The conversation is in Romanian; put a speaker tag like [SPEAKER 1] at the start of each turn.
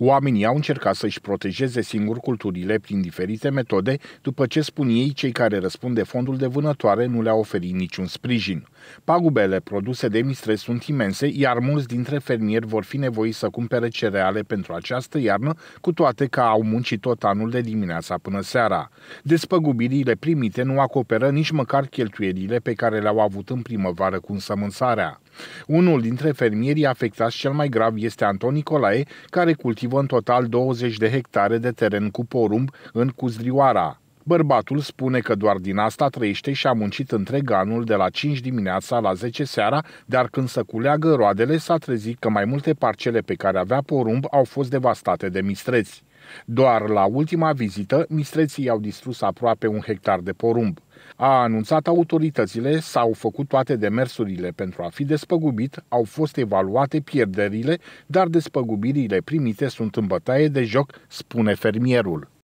[SPEAKER 1] Oamenii au încercat să-și protejeze singur culturile prin diferite metode, după ce spun ei, cei care răspund de fondul de vânătoare nu le-au oferit niciun sprijin. Pagubele produse de mistre sunt imense, iar mulți dintre fermieri vor fi nevoiți să cumpere cereale pentru această iarnă, cu toate că au muncit tot anul de dimineața până seara. Despăgubirile primite nu acoperă nici măcar cheltuielile pe care le-au avut în primăvară cu însămânțarea. Unul dintre fermierii afectați cel mai grav este Anton Nicolae, care cultivă în total 20 de hectare de teren cu porumb în Cuzrioara. Bărbatul spune că doar din asta trăiește și a muncit întreg anul de la 5 dimineața la 10 seara, dar când să culeagă roadele s-a trezit că mai multe parcele pe care avea porumb au fost devastate de mistreți. Doar la ultima vizită, mistreții au distrus aproape un hectar de porumb. A anunțat autoritățile, s-au făcut toate demersurile pentru a fi despăgubit, au fost evaluate pierderile, dar despăgubirile primite sunt în bătaie de joc, spune fermierul.